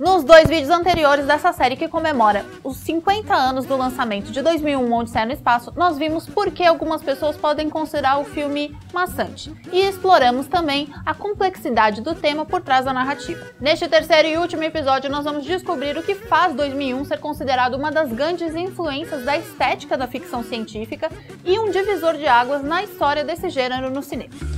Nos dois vídeos anteriores dessa série que comemora os 50 anos do lançamento de 2001 Odisseia no Espaço, nós vimos por que algumas pessoas podem considerar o filme maçante e exploramos também a complexidade do tema por trás da narrativa. Neste terceiro e último episódio, nós vamos descobrir o que faz 2001 ser considerado uma das grandes influências da estética da ficção científica e um divisor de águas na história desse gênero no cinema.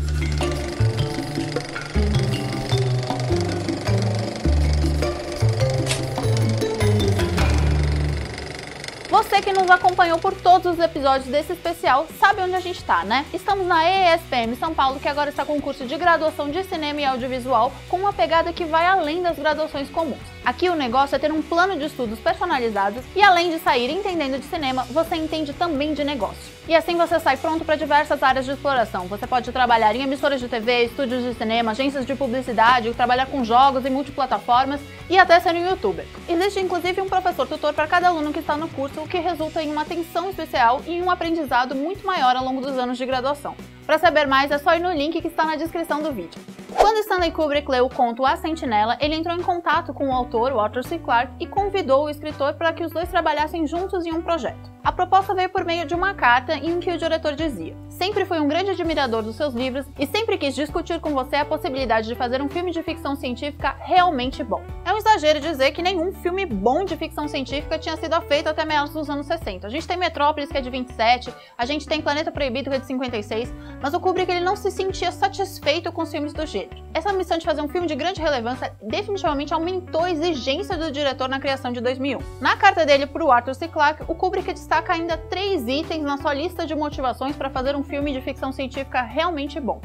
Você que nos acompanhou por todos os episódios desse especial sabe onde a gente está, né? Estamos na ESPM São Paulo, que agora está com um curso de graduação de cinema e audiovisual com uma pegada que vai além das graduações comuns. Aqui o negócio é ter um plano de estudos personalizados e além de sair entendendo de cinema, você entende também de negócio. E assim você sai pronto para diversas áreas de exploração. Você pode trabalhar em emissoras de TV, estúdios de cinema, agências de publicidade, trabalhar com jogos e multiplataformas e até ser um youtuber. Existe inclusive um professor tutor para cada aluno que está no curso, o que resulta em uma atenção especial e um aprendizado muito maior ao longo dos anos de graduação. Para saber mais é só ir no link que está na descrição do vídeo. Quando Stanley Kubrick leu o conto A Sentinela, ele entrou em contato com o autor, Arthur C. Clarke, e convidou o escritor para que os dois trabalhassem juntos em um projeto. A proposta veio por meio de uma carta em que o diretor dizia: Sempre fui um grande admirador dos seus livros e sempre quis discutir com você a possibilidade de fazer um filme de ficção científica realmente bom. É um exagero dizer que nenhum filme bom de ficção científica tinha sido feito até meados dos anos 60. A gente tem Metrópolis, que é de 27, a gente tem Planeta Proibido, que é de 56, mas o Kubrick ele não se sentia satisfeito com os filmes do gênero. Essa missão de fazer um filme de grande relevância definitivamente aumentou a exigência do diretor na criação de 2001. Na carta dele para o Arthur C. Clarke, o Kubrick destaca destaca ainda três itens na sua lista de motivações para fazer um filme de ficção científica realmente bom.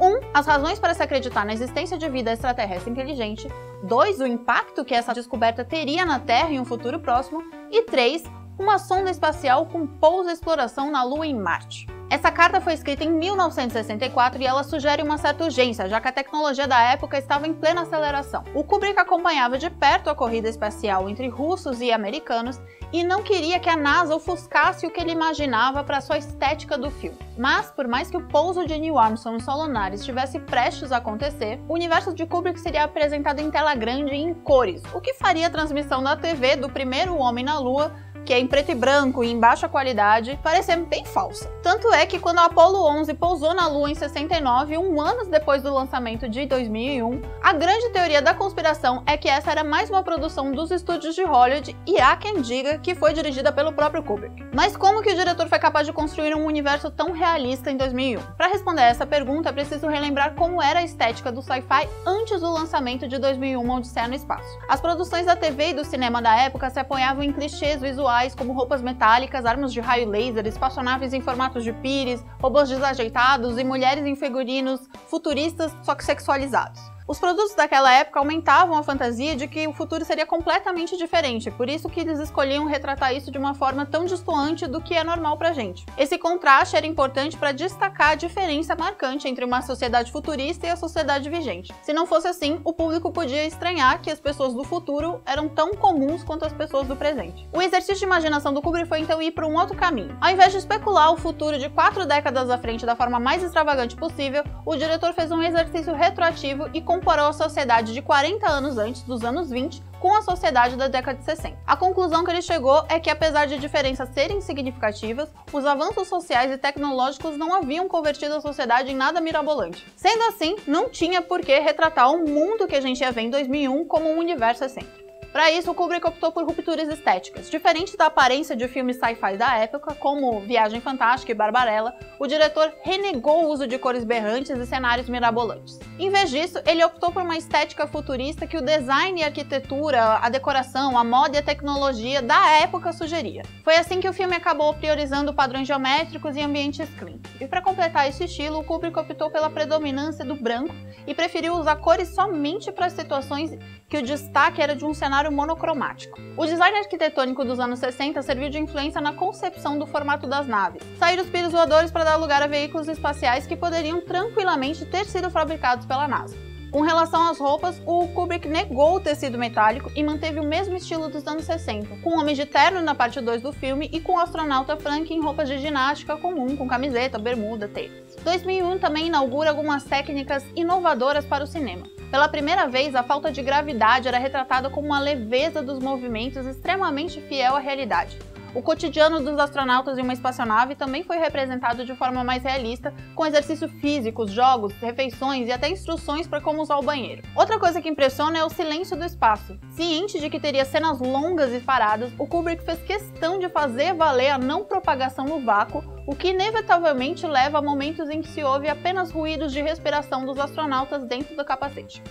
1. Um, as razões para se acreditar na existência de vida extraterrestre inteligente. 2. O impacto que essa descoberta teria na Terra em um futuro próximo. E 3. Uma sonda espacial com pouso e exploração na Lua e Marte. Essa carta foi escrita em 1964 e ela sugere uma certa urgência, já que a tecnologia da época estava em plena aceleração. O Kubrick acompanhava de perto a corrida espacial entre russos e americanos e não queria que a NASA ofuscasse o que ele imaginava para sua estética do filme. Mas, por mais que o pouso de Neil Armstrong no solo lunar estivesse prestes a acontecer, o universo de Kubrick seria apresentado em tela grande e em cores, o que faria a transmissão da TV do primeiro homem na Lua que é em preto e branco e em baixa qualidade, parecia bem falsa. Tanto é que quando a Apollo 11 pousou na Lua em 69, um ano depois do lançamento de 2001, a grande teoria da conspiração é que essa era mais uma produção dos estúdios de Hollywood e há quem diga que foi dirigida pelo próprio Kubrick. Mas como que o diretor foi capaz de construir um universo tão realista em 2001? Para responder essa pergunta, é preciso relembrar como era a estética do sci-fi antes do lançamento de 2001 Odisseia no Espaço. As produções da TV e do cinema da época se apoiavam em clichês visuais como roupas metálicas, armas de raio laser, espaçonaves em formatos de pires, robôs desajeitados e mulheres em figurinos futuristas, só que sexualizados. Os produtos daquela época aumentavam a fantasia de que o futuro seria completamente diferente, por isso que eles escolhiam retratar isso de uma forma tão distoante do que é normal pra gente. Esse contraste era importante para destacar a diferença marcante entre uma sociedade futurista e a sociedade vigente. Se não fosse assim, o público podia estranhar que as pessoas do futuro eram tão comuns quanto as pessoas do presente. O exercício de imaginação do Kubrick foi então ir para um outro caminho. Ao invés de especular o futuro de quatro décadas à frente da forma mais extravagante possível, o diretor fez um exercício retroativo e comparou a sociedade de 40 anos antes, dos anos 20, com a sociedade da década de 60. A conclusão que ele chegou é que, apesar de diferenças serem significativas, os avanços sociais e tecnológicos não haviam convertido a sociedade em nada mirabolante. Sendo assim, não tinha por que retratar o mundo que a gente ia ver em 2001 como um universo excêntrico. Para isso, Kubrick optou por rupturas estéticas. Diferente da aparência de filmes sci-fi da época, como Viagem Fantástica e Barbarella, o diretor renegou o uso de cores berrantes e cenários mirabolantes. Em vez disso, ele optou por uma estética futurista que o design e a arquitetura, a decoração, a moda e a tecnologia da época sugeria. Foi assim que o filme acabou priorizando padrões geométricos e ambientes clean. E para completar esse estilo, o Kubrick optou pela predominância do branco e preferiu usar cores somente para situações que o destaque era de um cenário monocromático. O design arquitetônico dos anos 60 serviu de influência na concepção do formato das naves. Saíram os piros voadores para dar lugar a veículos espaciais que poderiam tranquilamente ter sido fabricados pela NASA. Com relação às roupas, o Kubrick negou o tecido metálico e manteve o mesmo estilo dos anos 60, com o homem de terno na parte 2 do filme e com o astronauta Frank em roupas de ginástica comum, com camiseta, bermuda, tênis. 2001 também inaugura algumas técnicas inovadoras para o cinema. Pela primeira vez, a falta de gravidade era retratada como uma leveza dos movimentos extremamente fiel à realidade. O cotidiano dos astronautas em uma espaçonave também foi representado de forma mais realista, com exercícios físicos, jogos, refeições e até instruções para como usar o banheiro. Outra coisa que impressiona é o silêncio do espaço. Ciente de que teria cenas longas e paradas, o Kubrick fez questão de fazer valer a não propagação no vácuo, o que inevitavelmente leva a momentos em que se ouve apenas ruídos de respiração dos astronautas dentro do capacete.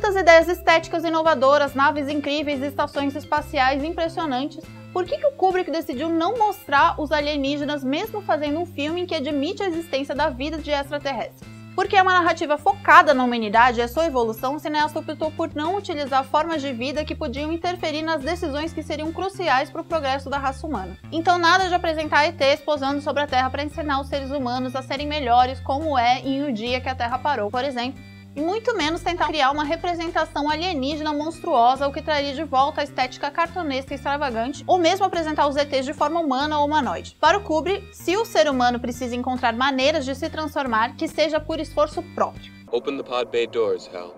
Tantas ideias estéticas inovadoras, naves incríveis, estações espaciais impressionantes, por que, que o Kubrick decidiu não mostrar os alienígenas mesmo fazendo um filme em que admite a existência da vida de extraterrestres? Porque é uma narrativa focada na humanidade e a sua evolução, o cineasta optou por não utilizar formas de vida que podiam interferir nas decisões que seriam cruciais para o progresso da raça humana. Então nada de apresentar ETs posando sobre a Terra para ensinar os seres humanos a serem melhores, como é em O Dia que a Terra Parou, por exemplo, e muito menos tentar criar uma representação alienígena monstruosa, o que traria de volta a estética cartunesca extravagante, ou mesmo apresentar os ETs de forma humana ou humanoide. Para o Kubrick, se o ser humano precisa encontrar maneiras de se transformar, que seja por esforço próprio. Open the pod bay doors, Hal.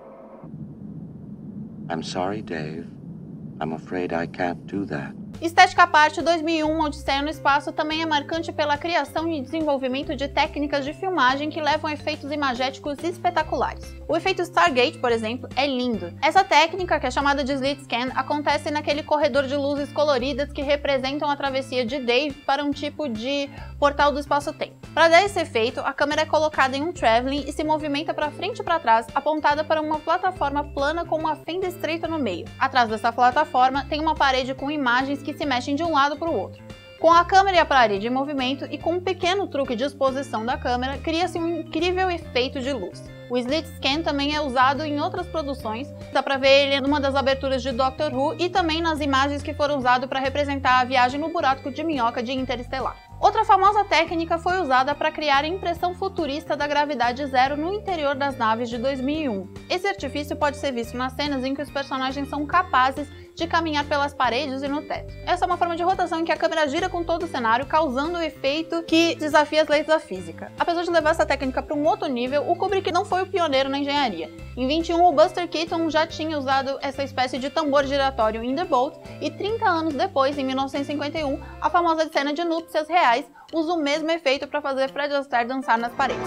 I'm sorry, Dave. I'm afraid I can't do that. Estética parte, 2001 Odisseia no Espaço também é marcante pela criação e desenvolvimento de técnicas de filmagem que levam efeitos imagéticos espetaculares. O efeito Stargate, por exemplo, é lindo. Essa técnica, que é chamada de slit scan, acontece naquele corredor de luzes coloridas que representam a travessia de Dave para um tipo de portal do espaço-tempo. Para dar esse efeito, a câmera é colocada em um traveling e se movimenta para frente e para trás, apontada para uma plataforma plana com uma fenda estreita no meio. Atrás dessa plataforma tem uma parede com imagens que se mexem de um lado para o outro. Com a câmera e a parede em movimento e com um pequeno truque de exposição da câmera, cria-se um incrível efeito de luz. O Slit Scan também é usado em outras produções, dá para ver ele numa das aberturas de Doctor Who e também nas imagens que foram usadas para representar a viagem no buraco de minhoca de Interestelar. Outra famosa técnica foi usada para criar a impressão futurista da gravidade zero no interior das naves de 2001. Esse artifício pode ser visto nas cenas em que os personagens são capazes de caminhar pelas paredes e no teto. Essa é uma forma de rotação em que a câmera gira com todo o cenário, causando o efeito que desafia as leis da física. Apesar de levar essa técnica para um outro nível, o Kubrick não foi o pioneiro na engenharia. Em 21, o Buster Keaton já tinha usado essa espécie de tambor giratório em The Boat, e 30 anos depois, em 1951, a famosa cena de núpcias reais usa o mesmo efeito para fazer Fred Astaire dançar nas paredes.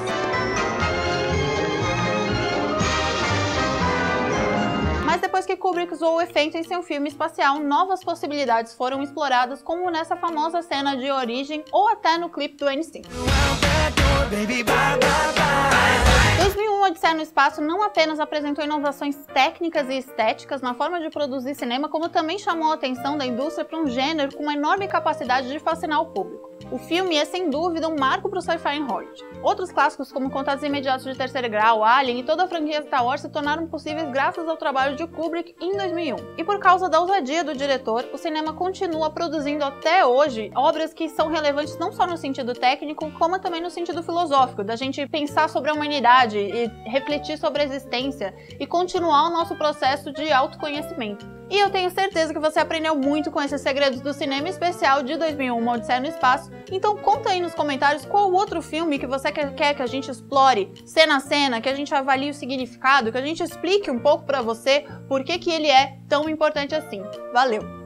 Que Kubrick usou o efeito em seu filme espacial, novas possibilidades foram exploradas, como nessa famosa cena de origem ou até no clipe do NSYNC. 2001 Odisseia no Espaço não apenas apresentou inovações técnicas e estéticas na forma de produzir cinema, como também chamou a atenção da indústria para um gênero com uma enorme capacidade de fascinar o público. O filme é sem dúvida um marco para o sci-fi em Hollywood. Outros clássicos como Contatos Imediatos de Terceiro Grau, Alien e toda a franquia Star Wars se tornaram possíveis graças ao trabalho de Kubrick em 2001. E por causa da ousadia do diretor, o cinema continua produzindo até hoje obras que são relevantes não só no sentido técnico, como também no sentido filosófico, da gente pensar sobre a humanidade e refletir sobre a existência e continuar o nosso processo de autoconhecimento. E eu tenho certeza que você aprendeu muito com esses segredos do cinema especial de 2001, Uma Odisseia no Espaço. Então conta aí nos comentários qual outro filme que você quer que a gente explore cena a cena, que a gente avalie o significado, que a gente explique um pouco para você por que, que ele é tão importante assim. Valeu!